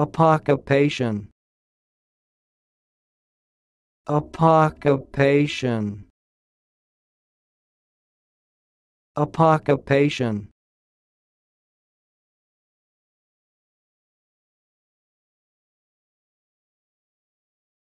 Apoccupation. Apoccupation. Apoccupation.